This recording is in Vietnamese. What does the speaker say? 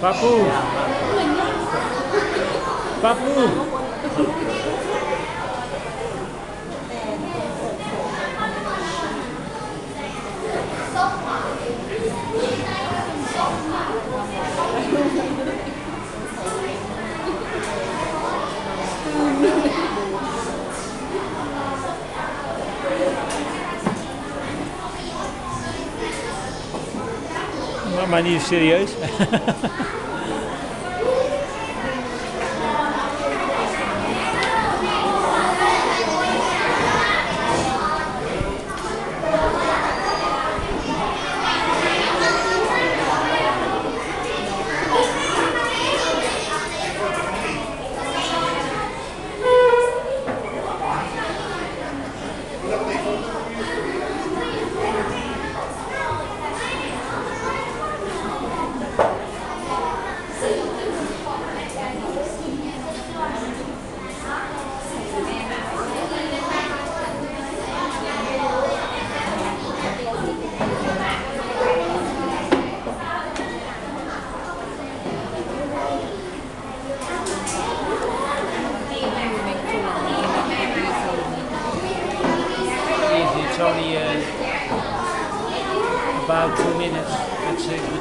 Papu. Papu. Thank you. Maar niet serieus. only uh, about two minutes. That's.